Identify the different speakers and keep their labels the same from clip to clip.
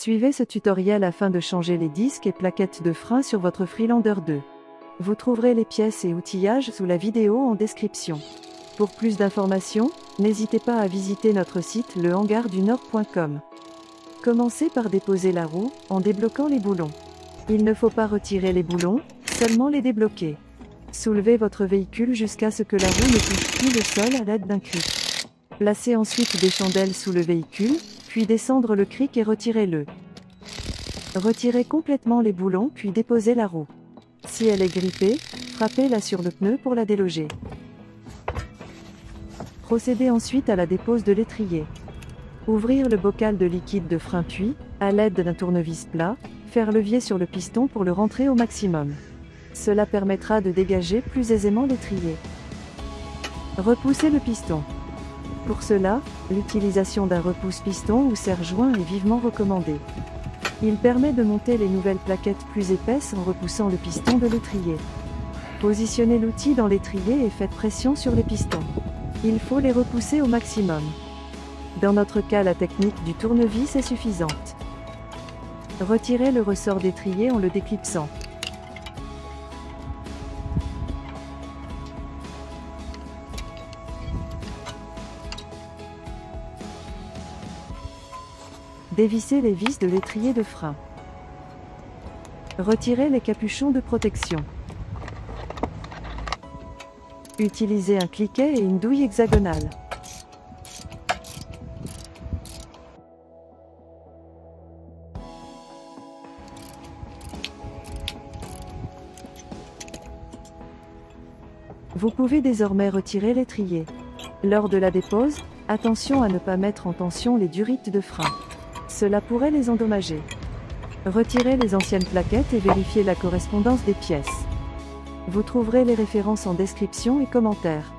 Speaker 1: Suivez ce tutoriel afin de changer les disques et plaquettes de frein sur votre Freelander 2. Vous trouverez les pièces et outillages sous la vidéo en description. Pour plus d'informations, n'hésitez pas à visiter notre site lehangardunord.com. Commencez par déposer la roue, en débloquant les boulons. Il ne faut pas retirer les boulons, seulement les débloquer. Soulevez votre véhicule jusqu'à ce que la roue ne touche plus le sol à l'aide d'un cric. Placez ensuite des chandelles sous le véhicule, puis descendre le cric et retirez-le. Retirez complètement les boulons puis déposez la roue. Si elle est grippée, frappez-la sur le pneu pour la déloger. Procédez ensuite à la dépose de l'étrier. Ouvrir le bocal de liquide de frein puis, à l'aide d'un tournevis plat, faire levier sur le piston pour le rentrer au maximum. Cela permettra de dégager plus aisément l'étrier. Repoussez le piston. Pour cela, l'utilisation d'un repousse-piston ou serre-joint est vivement recommandée. Il permet de monter les nouvelles plaquettes plus épaisses en repoussant le piston de l'étrier. Positionnez l'outil dans l'étrier et faites pression sur les pistons. Il faut les repousser au maximum. Dans notre cas la technique du tournevis est suffisante. Retirez le ressort d'étrier en le déclipsant. Dévissez les vis de l'étrier de frein. Retirez les capuchons de protection. Utilisez un cliquet et une douille hexagonale. Vous pouvez désormais retirer l'étrier. Lors de la dépose, attention à ne pas mettre en tension les durites de frein. Cela pourrait les endommager. Retirez les anciennes plaquettes et vérifiez la correspondance des pièces. Vous trouverez les références en description et commentaires.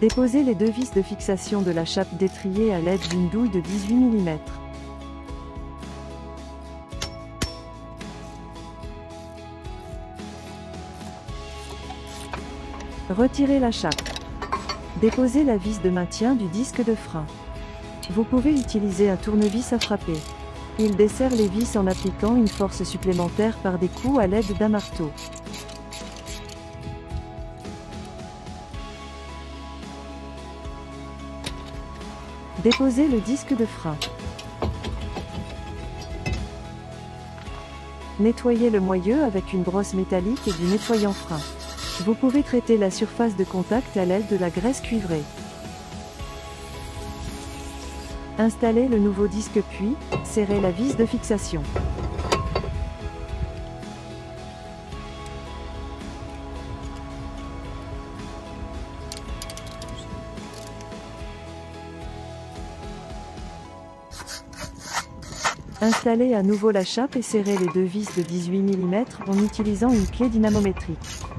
Speaker 1: Déposez les deux vis de fixation de la chape d'étrier à l'aide d'une douille de 18 mm. Retirez la chape. Déposez la vis de maintien du disque de frein. Vous pouvez utiliser un tournevis à frapper. Il dessert les vis en appliquant une force supplémentaire par des coups à l'aide d'un marteau. Déposez le disque de frein. Nettoyez le moyeu avec une brosse métallique et du nettoyant frein. Vous pouvez traiter la surface de contact à l'aide de la graisse cuivrée. Installez le nouveau disque puis, serrez la vis de fixation. Installez à nouveau la chape et serrez les deux vis de 18 mm en utilisant une clé dynamométrique.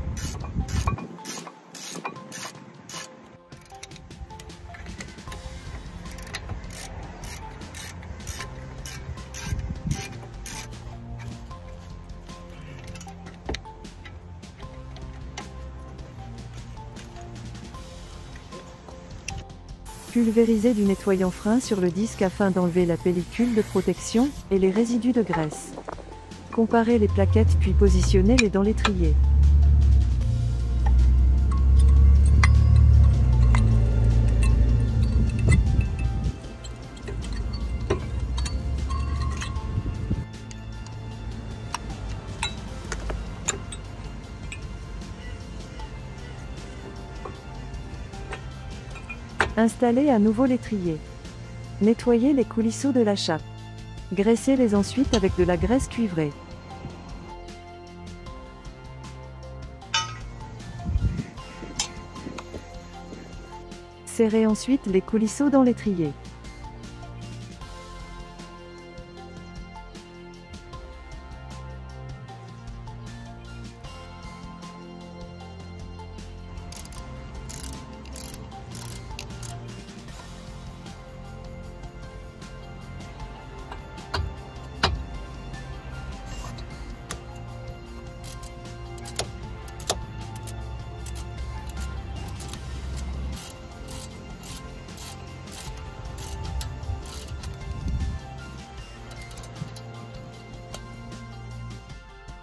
Speaker 1: Pulvérisez du nettoyant frein sur le disque afin d'enlever la pellicule de protection et les résidus de graisse. Comparez les plaquettes puis positionnez-les dans l'étrier. Installez à nouveau l'étrier. Nettoyez les coulisseaux de la chape. Graissez-les ensuite avec de la graisse cuivrée. Serrez ensuite les coulisseaux dans l'étrier.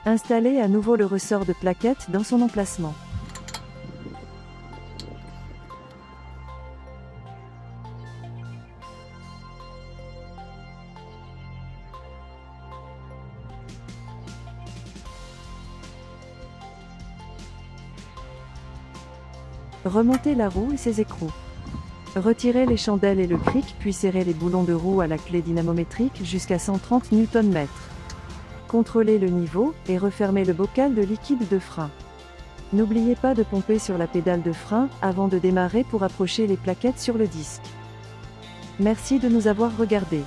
Speaker 1: Installez à nouveau le ressort de plaquette dans son emplacement. Remontez la roue et ses écrous. Retirez les chandelles et le cric puis serrez les boulons de roue à la clé dynamométrique jusqu'à 130 Nm. Contrôlez le niveau et refermez le bocal de liquide de frein. N'oubliez pas de pomper sur la pédale de frein avant de démarrer pour approcher les plaquettes sur le disque. Merci de nous avoir regardés.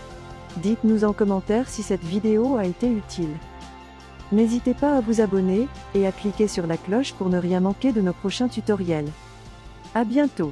Speaker 1: Dites-nous en commentaire si cette vidéo a été utile. N'hésitez pas à vous abonner et à cliquer sur la cloche pour ne rien manquer de nos prochains tutoriels. À bientôt